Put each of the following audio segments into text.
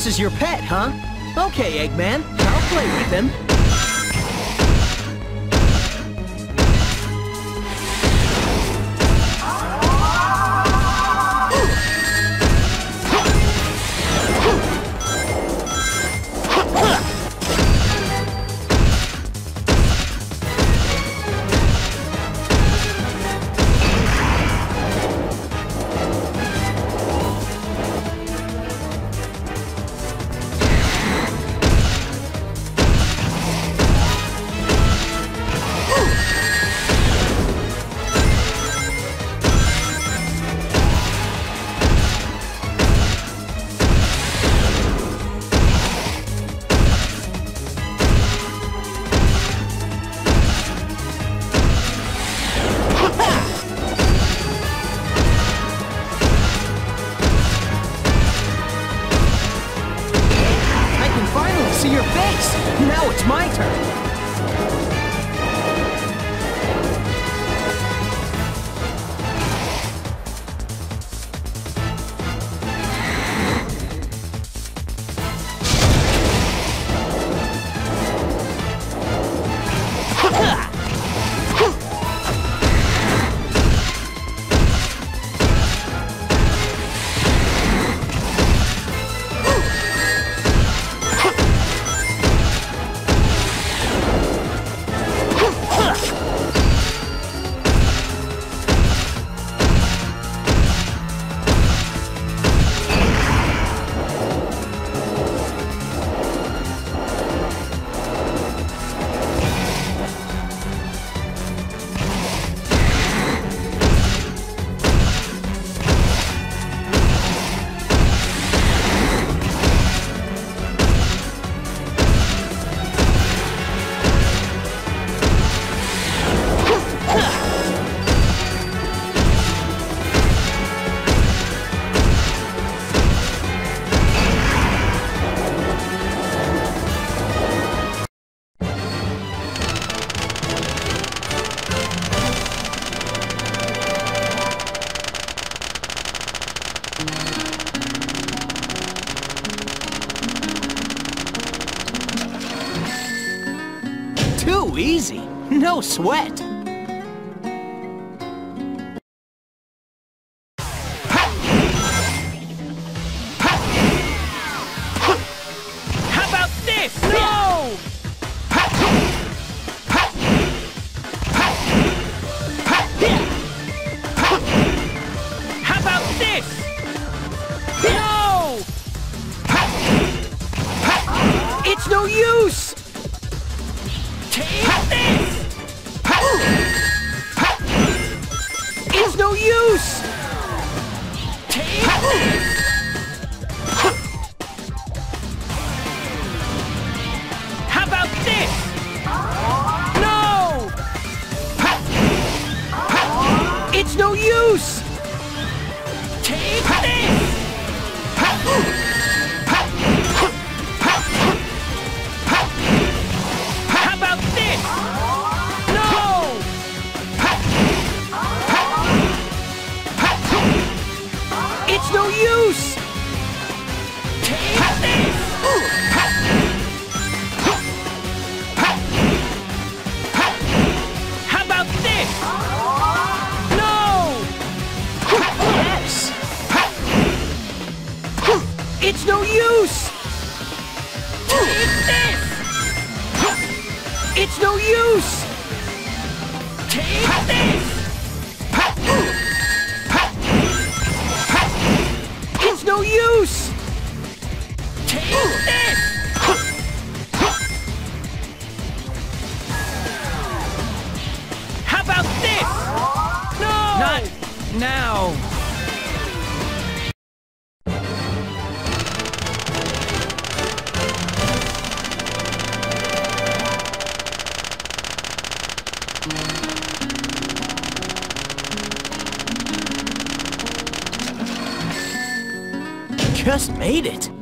This is your pet, huh? Okay, Eggman. I'll play with him. Sweat! It's no use! Take this! How about this? No! It's no use! It's no use! Take this! It's no use! Take this! It's no use! Take this! How about this? No! Not now! Just made it!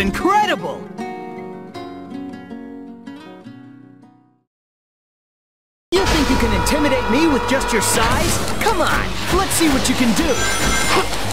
Incredible! You think you can intimidate me with just your size? Come on, let's see what you can do!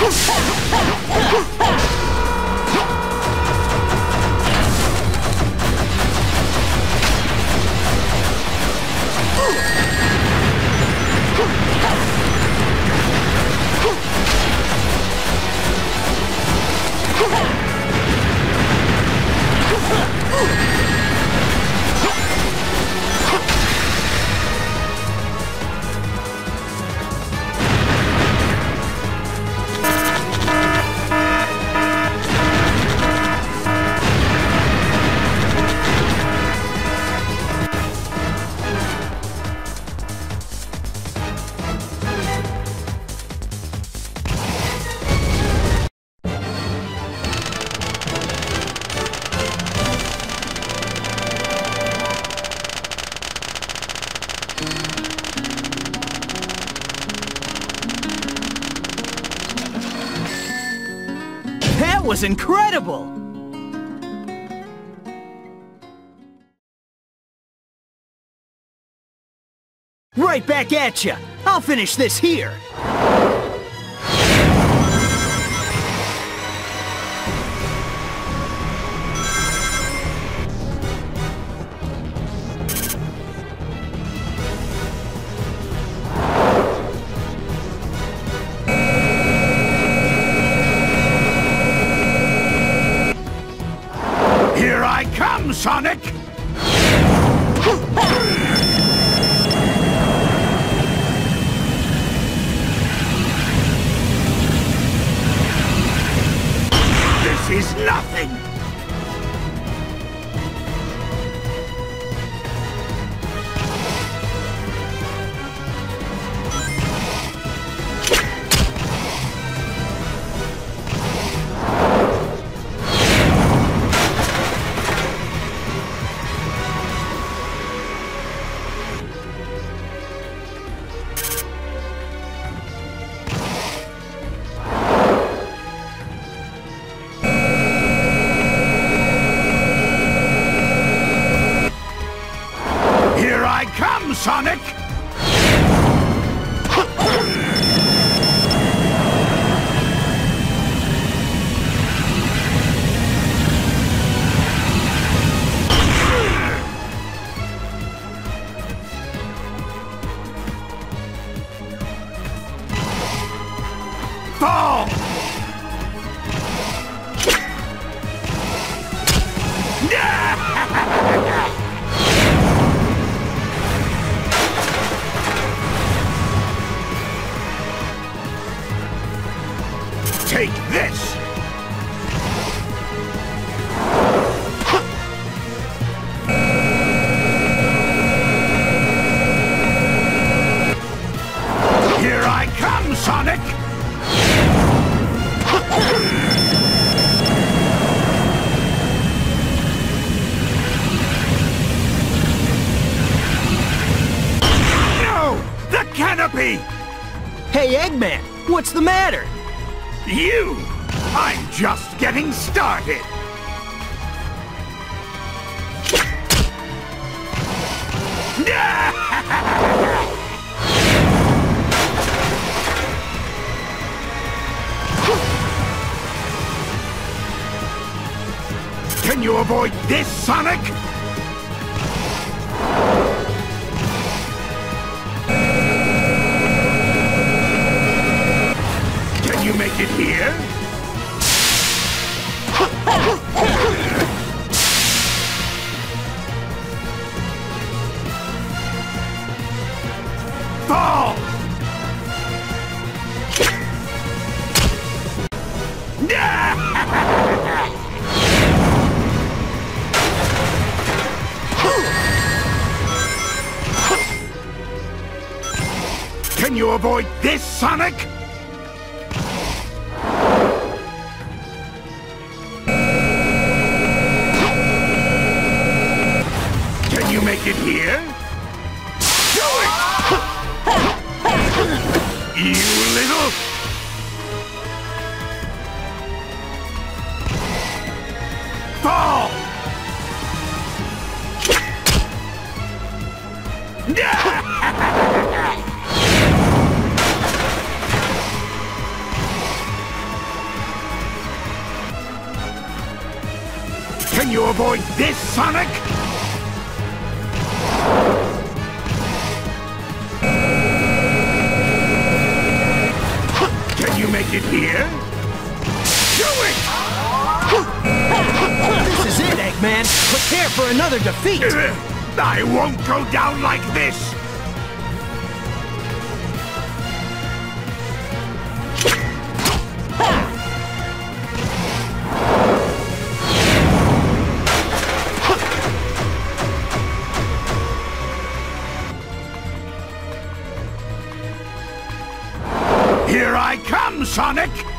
Ooh! Was incredible! Right back at ya! I'll finish this here! Hey, Eggman, what's the matter? You! I'm just getting started! Can you avoid this, Sonic? Can you avoid this, Sonic? Can you make it here? Do it! This is it, Eggman. Prepare for another defeat. I won't go down like this! I come, Sonic!